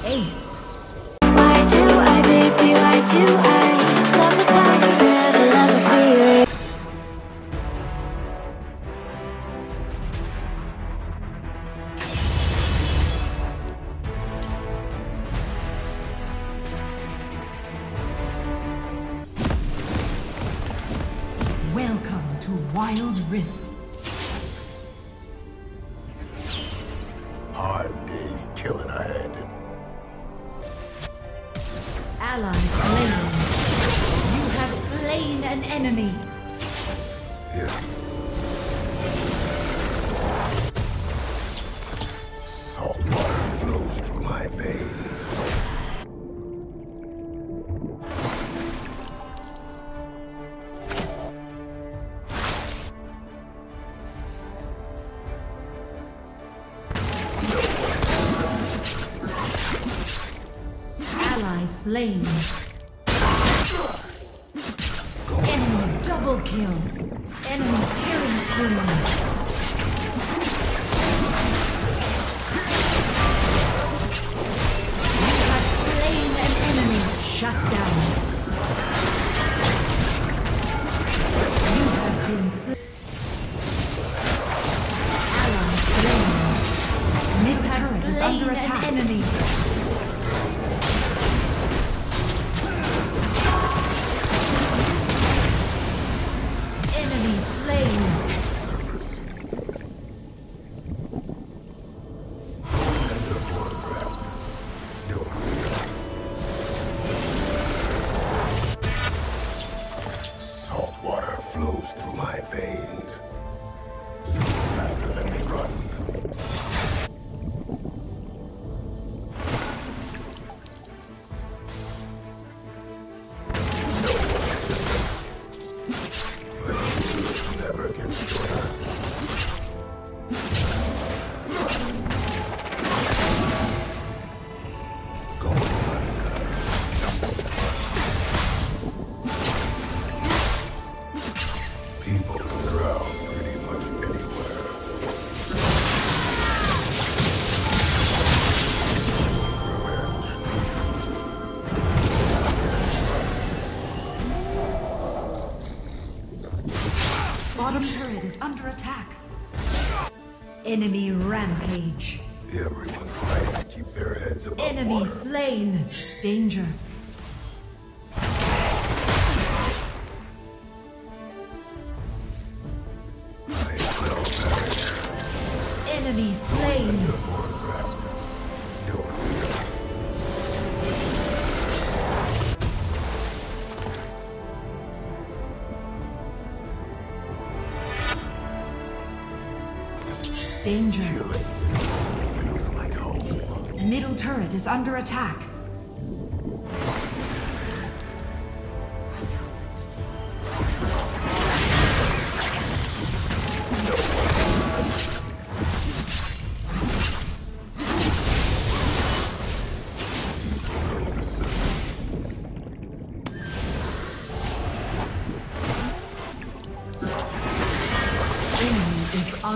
Why do I, baby, why do I Love the never love the feeling Welcome to Wild Rift. Slain. Enemy double kill. Enemy killing spree. You have slain an enemy. Shut down. You have been slain. Mid turret is under attack. Enemy veins. Faster than they run. Under attack. Enemy rampage. Everyone's fighting to keep their heads above Enemy water. slain. Danger. Danger. Killing feels like home. Middle turret is under attack.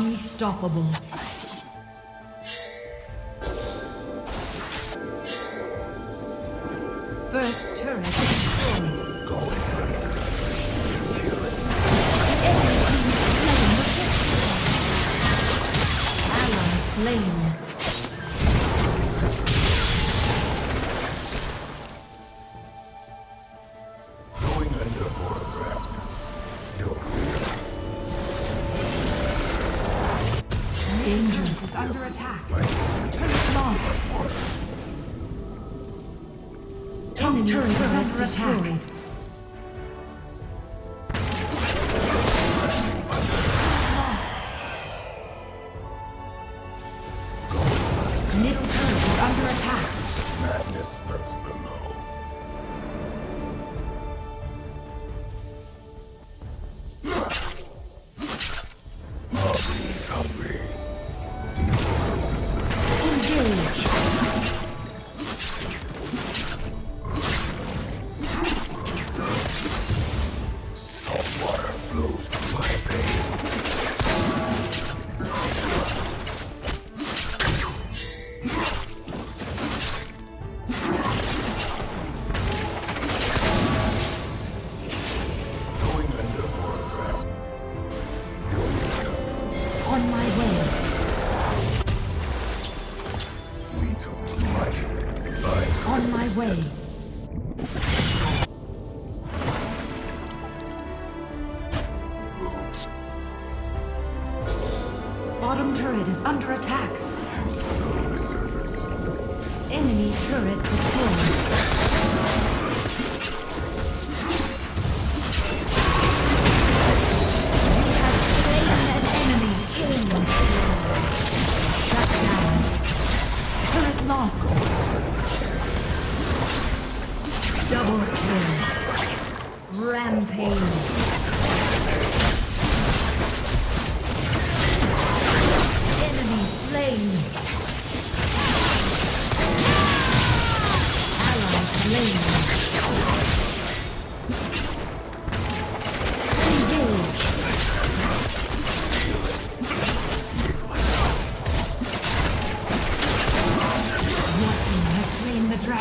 Unstoppable. First turret is under attack. Turret lost. Enemy turret is under attack. Surface. bottom turret is under attack. Enemy turret destroyed.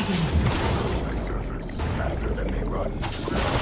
dragons. The surface faster than they run.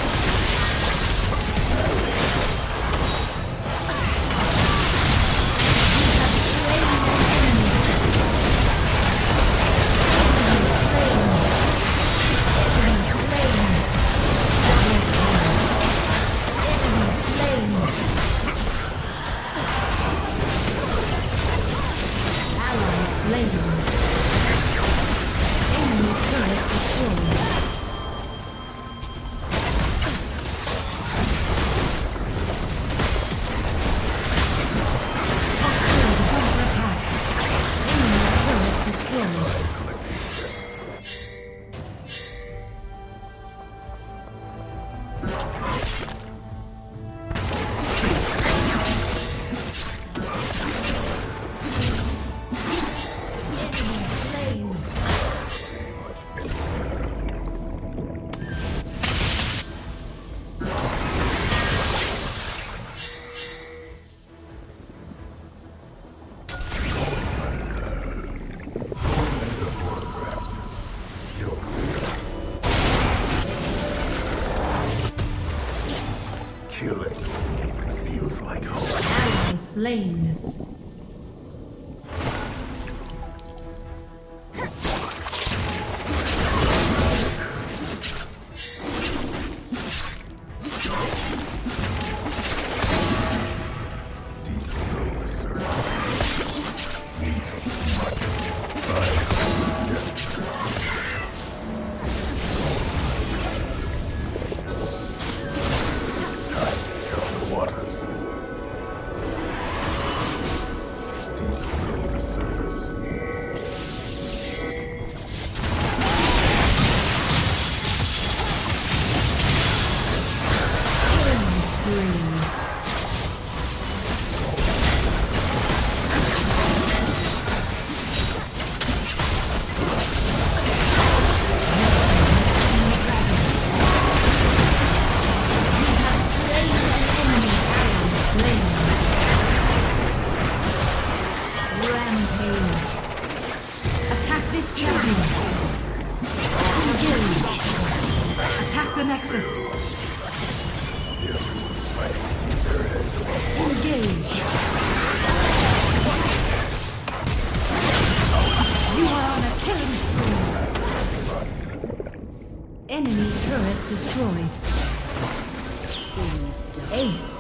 slain. the Nexus. Engage. You are on a killing spree. Enemy turret destroyed. Ace.